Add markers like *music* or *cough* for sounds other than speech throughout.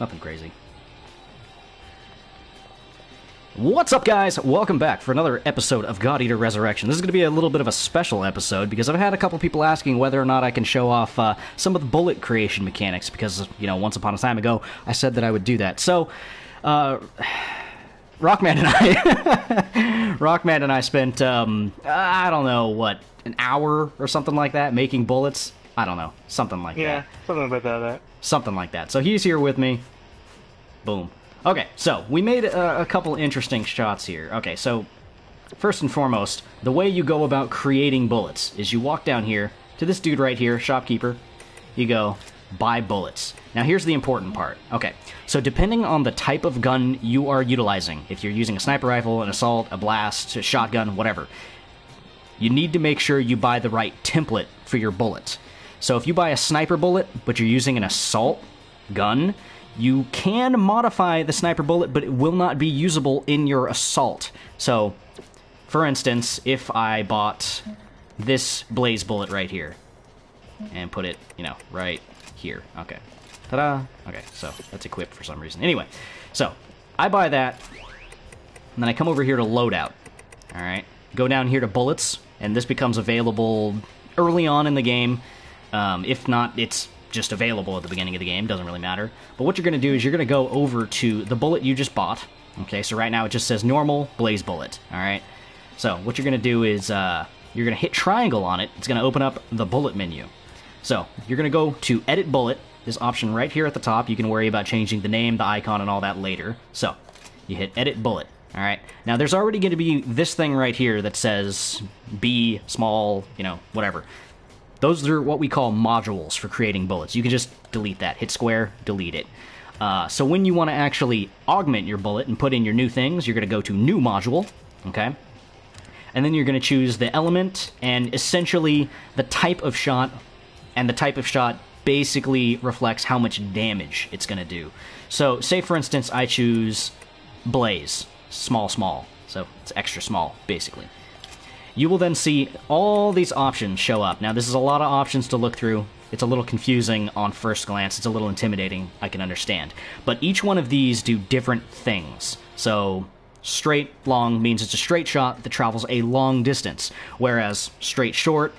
Nothing crazy. What's up, guys? Welcome back for another episode of God Eater Resurrection. This is going to be a little bit of a special episode because I've had a couple people asking whether or not I can show off uh, some of the bullet creation mechanics because, you know, once upon a time ago, I said that I would do that. So, uh, Rockman and I, *laughs* Rockman and I spent, um, I don't know, what, an hour or something like that making bullets? I don't know. Something like Yeah, that. Yeah, something about that. Something like that. So he's here with me. Boom. Okay, so we made a, a couple interesting shots here. Okay, so first and foremost, the way you go about creating bullets is you walk down here to this dude right here, shopkeeper. You go, buy bullets. Now, here's the important part. Okay, so depending on the type of gun you are utilizing, if you're using a sniper rifle, an assault, a blast, a shotgun, whatever, you need to make sure you buy the right template for your bullets. So if you buy a sniper bullet, but you're using an assault gun, you can modify the sniper bullet, but it will not be usable in your assault. So, for instance, if I bought this blaze bullet right here and put it, you know, right here. Okay. Ta-da. Okay, so that's equipped for some reason. Anyway, so I buy that, and then I come over here to loadout. All right, go down here to bullets, and this becomes available early on in the game. Um, if not, it's just available at the beginning of the game. Doesn't really matter. But what you're going to do is you're going to go over to the bullet you just bought. Okay, so right now it just says normal blaze bullet. All right. So what you're going to do is uh, you're going to hit triangle on it. It's going to open up the bullet menu. So you're going to go to edit bullet. This option right here at the top. You can worry about changing the name, the icon, and all that later. So you hit edit bullet. All right. Now there's already going to be this thing right here that says B small, you know, whatever. Those are what we call modules for creating bullets. You can just delete that. Hit square, delete it. Uh, so when you want to actually augment your bullet and put in your new things, you're going to go to new module. Okay. And then you're going to choose the element and essentially the type of shot, and the type of shot basically reflects how much damage it's going to do. So, say for instance, I choose blaze, small, small. So it's extra small, basically. You will then see all these options show up. Now, this is a lot of options to look through. It's a little confusing on first glance. It's a little intimidating, I can understand. But each one of these do different things. So, straight long means it's a straight shot that travels a long distance, whereas straight short,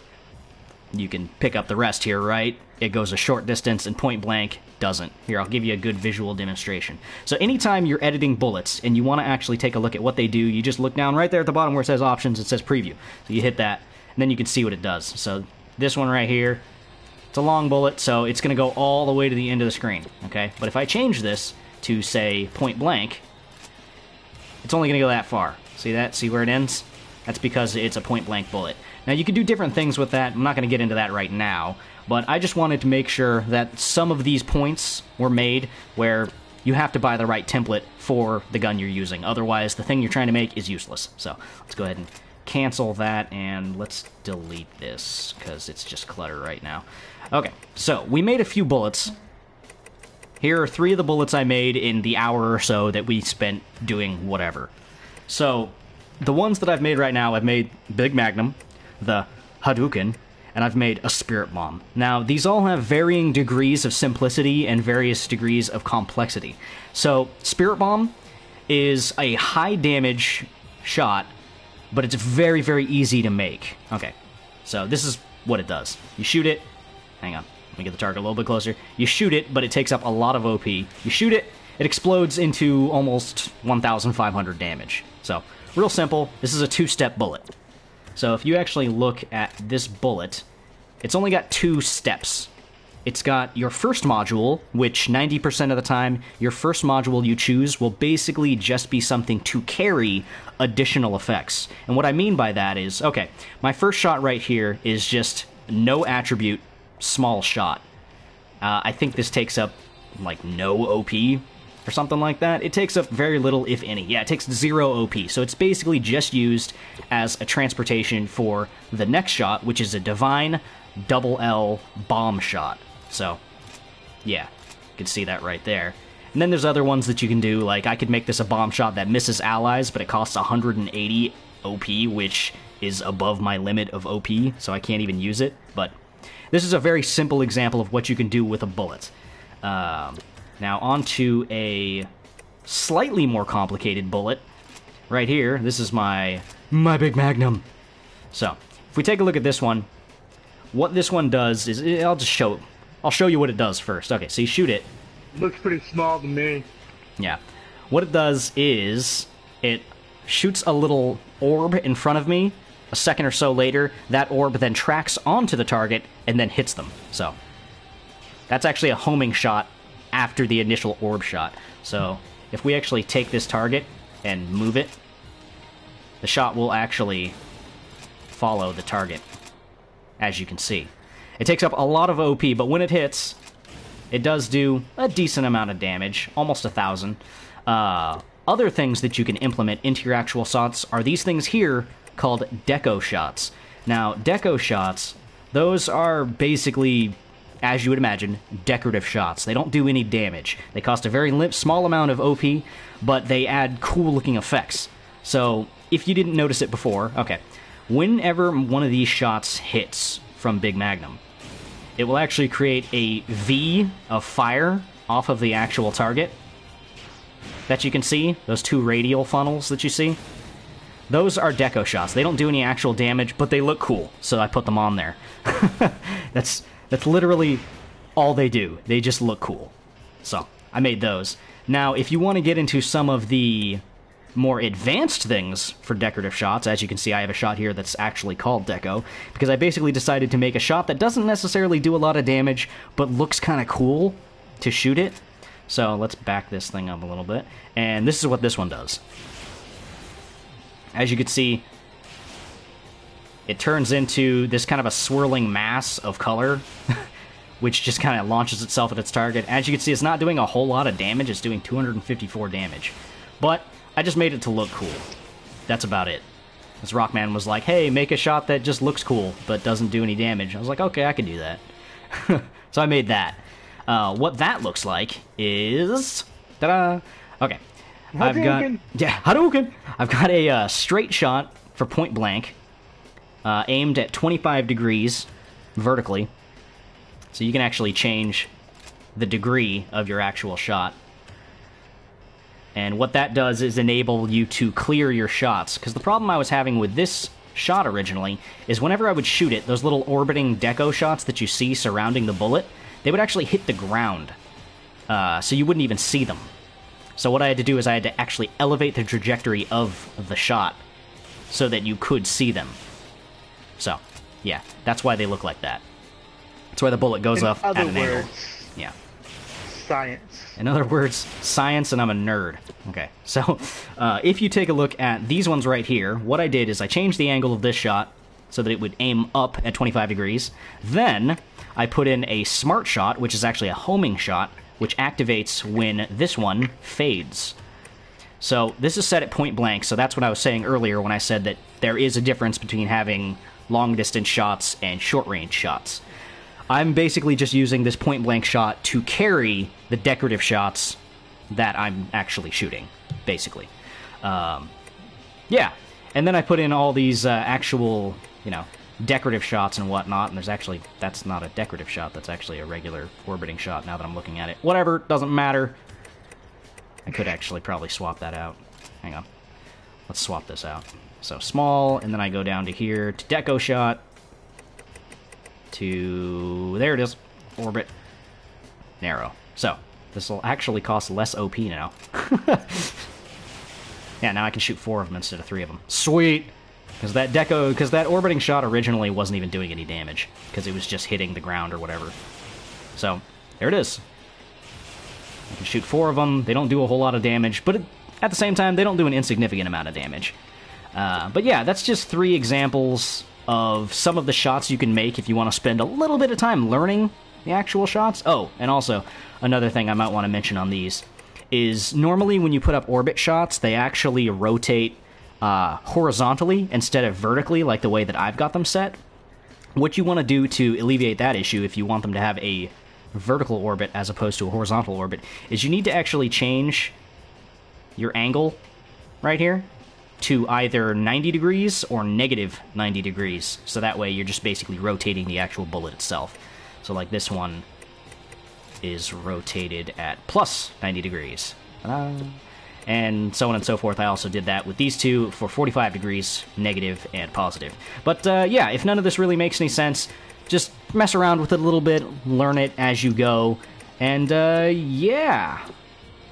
you can pick up the rest here, right? It goes a short distance, and point blank doesn't. Here, I'll give you a good visual demonstration. So, anytime you're editing bullets and you want to actually take a look at what they do, you just look down right there at the bottom where it says options, it says preview. So, you hit that, and then you can see what it does. So, this one right here, it's a long bullet, so it's going to go all the way to the end of the screen, okay? But if I change this to, say, point blank, it's only going to go that far. See that? See where it ends? That's because it's a point blank bullet. Now, you can do different things with that. I'm not going to get into that right now, but I just wanted to make sure that some of these points were made where you have to buy the right template for the gun you're using. Otherwise, the thing you're trying to make is useless. So, let's go ahead and cancel that and let's delete this because it's just clutter right now. Okay, so we made a few bullets. Here are three of the bullets I made in the hour or so that we spent doing whatever. So, the ones that I've made right now, I've made Big Magnum, the Hadouken, and I've made a Spirit Bomb. Now, these all have varying degrees of simplicity and various degrees of complexity. So, Spirit Bomb is a high damage shot, but it's very, very easy to make. Okay, so this is what it does. You shoot it. Hang on. Let me get the target a little bit closer. You shoot it, but it takes up a lot of OP. You shoot it, it explodes into almost 1,500 damage. So, real simple. This is a two step bullet. So, if you actually look at this bullet, it's only got two steps. It's got your first module, which 90% of the time, your first module you choose will basically just be something to carry additional effects. And what I mean by that is okay, my first shot right here is just no attribute, small shot. Uh, I think this takes up like no OP or something like that. It takes up very little, if any. Yeah, it takes zero OP. So it's basically just used as a transportation for the next shot, which is a divine double L bomb shot. So, yeah, you can see that right there. And then there's other ones that you can do, like I could make this a bomb shot that misses allies, but it costs 180 OP, which is above my limit of OP, so I can't even use it. But this is a very simple example of what you can do with a bullet. Um, Now onto a slightly more complicated bullet. Right here, this is my my big magnum. So, if we take a look at this one, what this one does is eh, I'll just show I'll show you what it does first. Okay, so you shoot it. Looks pretty small to me. Yeah. What it does is it shoots a little orb in front of me. A second or so later, that orb then tracks onto the target and then hits them. So, that's actually a homing shot after the initial orb shot. So, if we actually take this target and move it, the shot will actually follow the target, as you can see. It takes up a lot of OP, but when it hits, it does do a decent amount of damage, almost a thousand. Uh, other things that you can implement into your actual shots are these things here called deco shots. Now, deco shots, those are basically, as you would imagine, decorative shots. They don't do any damage. They cost a very lim- small amount of OP, but they add cool looking effects. So, if you didn't notice it before, okay, whenever one of these shots hits from Big Magnum, it will actually create a V of fire off of the actual target that you can see, those two radial funnels that you see. Those are deco shots. They don't do any actual damage, but they look cool, so I put them on there. *laughs* that's that's literally all they do. They just look cool. So, I made those. Now, if you want to get into some of the more advanced things for decorative shots, as you can see, I have a shot here that's actually called Deco, because I basically decided to make a shot that doesn't necessarily do a lot of damage, but looks kind of cool to shoot it. So let's back this thing up a little bit. And this is what this one does. As you can see, it turns into this kind of a swirling mass of color, *laughs* which just kind of launches itself at its target. As you can see, it's not doing a whole lot of damage. It's doing 254 damage. But I just made it to look cool. That's about it. This Rockman was like, hey, make a shot that just looks cool, but doesn't do any damage. I was like, okay, I can do that. *laughs* so I made that. Uh, what that looks like is... Ta-da! Okay. I've got... Yeah, Hadouken! I've got a uh, straight shot for point blank, uh, aimed at 25 degrees vertically. So you can actually change the degree of your actual shot. And what that does is enable you to clear your shots. Because the problem I was having with this shot originally is whenever I would shoot it, those little orbiting deco shots that you see surrounding the bullet, they would actually hit the ground. Uh, so you wouldn't even see them. So what I had to do is I had to actually elevate the trajectory of the shot so that you could see them. So, yeah, that's why they look like that. That's why the bullet goes In up at an angle. Yeah. science. In other words, science, and I'm a nerd. Okay, *laughs* so uh, if you take a look at these ones right here, what I did is I changed the angle of this shot so that it would aim up at 25 degrees. Then I put in a smart shot, which is actually a homing shot, which activates when this one fades. So this is set at point blank, so that's what I was saying earlier when I said that there is a difference between having long distance shots and short range shots. I'm basically just using this point blank shot to carry the decorative shots that I'm actually shooting, basically. Um, yeah, and then I put in all these uh, actual, you know, decorative shots and whatnot, and there's actually, that's not a decorative shot, that's actually a regular orbiting shot now that I'm looking at it. Whatever, doesn't matter. I could actually probably swap that out. Hang on. Let's swap this out. So small, and then I go down to here to deco shot, to there it is, orbit, narrow. So this will actually cost less OP now. *laughs* yeah, now I can shoot four of them instead of three of them. Sweet, because that deco, because that orbiting shot originally wasn't even doing any damage because it was just hitting the ground or whatever. So there it is. I can shoot four of them. They don't do a whole lot of damage, but at the same time, they don't do an insignificant amount of damage. Uh, but yeah, that's just three examples of some of the shots you can make if you want to spend a little bit of time learning the actual shots. Oh, and also, another thing I might want to mention on these is normally when you put up orbit shots, they actually rotate uh, horizontally instead of vertically, like the way that I've got them set. What you want to do to alleviate that issue, if you want them to have a vertical orbit as opposed to a horizontal orbit, is you need to actually change your angle right here to either 90 degrees or negative 90 degrees. So that way you're just basically rotating the actual bullet itself. So like this one, is rotated at plus 90 degrees. And so on and so forth. I also did that with these two for 45 degrees, negative and positive. But uh, yeah, if none of this really makes any sense, just mess around with it a little bit, learn it as you go, and uh, yeah.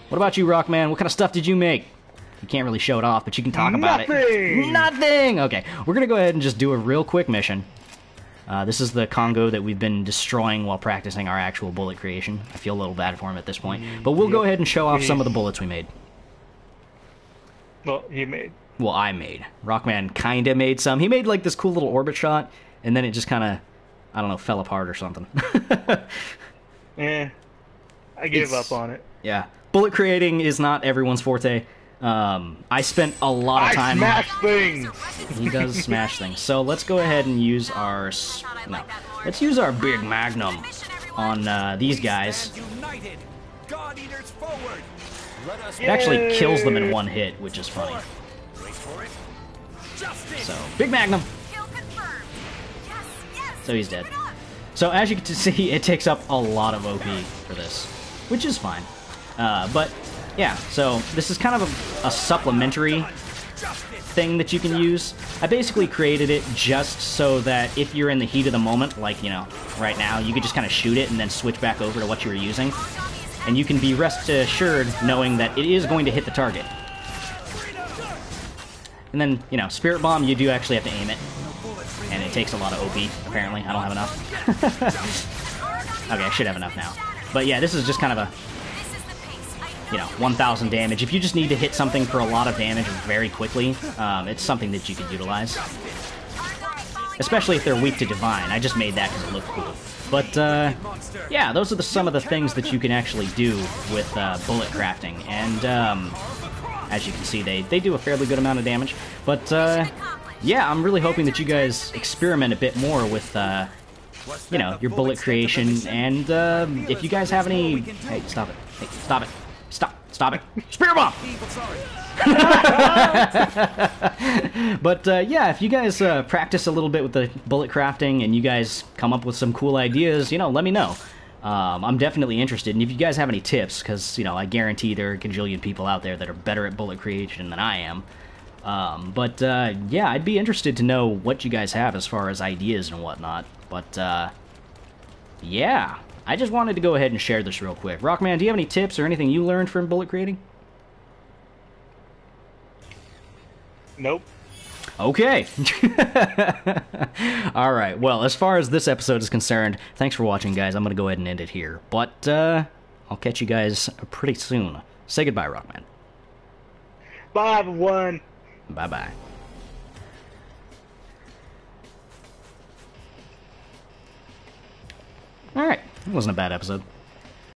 What about you, Rockman? What kind of stuff did you make? You can't really show it off, but you can talk about it. Nothing! Nothing! Okay, we're gonna go ahead and just do a real quick mission. Uh, this is the Kongou that we've been destroying while practicing our actual bullet creation. I feel a little bad for him at this point. But we'll go ahead and show off some of the bullets we made. Well, you made. Well, I made. Rockman kinda made some. He made like this cool little orbit shot, and then it just kinda, I don't know, fell apart or something. *laughs* Eh. I gave It's- up on it. yeah. Bullet creating is not everyone's forte. Um, I spent a lot of time. I time. smash things! He does smash things. So let's go ahead and use our no. Let's use our big magnum on uh, these guys. United, God Eaters forward. Let us It actually kills them in one hit, which is funny. wait for it. Justice. So big magnum. Kill confirmed. Yes, yes. So he's dead. Keep it up. So as you can see, it takes up a lot of OP for this, which is fine. Uh, but yeah, so this is kind of a, a supplementary thing that you can use. I basically created it just so that if you're in the heat of the moment, like, you know, right now, you could just kind of shoot it and then switch back over to what you were using. And you can be rest assured knowing that it is going to hit the target. And then, you know, Spirit Bomb, you do actually have to aim it. And it takes a lot of OP, apparently. I don't have enough. *laughs* okay, I should have enough now. But yeah, this is just kind of a This is the pace. I you know, 1,000 damage. If you just need to hit something for a lot of damage very quickly, um, it's something that you could utilize. Especially if they're weak to Divine. I just made that because it looked cool. But, uh, yeah, those are the, some of the things that you can actually do with uh, bullet crafting. And, um, as you can see, they, they do a fairly good amount of damage. But, uh, yeah, I'm really hoping that you guys experiment a bit more with, uh, you know, your bullet creation. And uh, if you guys have any, hey, stop it! Hey, stop it! Stop! Stop it! *laughs* Spear bomb! *laughs* but uh, yeah, if you guys uh, practice a little bit with the bullet crafting and you guys come up with some cool ideas, you know, let me know. Um, I'm definitely interested. And if you guys have any tips, because you know, I guarantee there are a gajillion people out there that are better at bullet creation than I am. Um, but uh, yeah, I'd be interested to know what you guys have as far as ideas and whatnot. But uh, yeah, I just wanted to go ahead and share this real quick. Rockman, do you have any tips or anything you learned from bullet creating? Nope. Okay. *laughs* All right. Well, as far as this episode is concerned, thanks for watching, guys. I'm going to go ahead and end it here. But uh, I'll catch you guys pretty soon. Say goodbye, Rockman. Bye, everyone. Bye bye. All right. It wasn't a bad episode.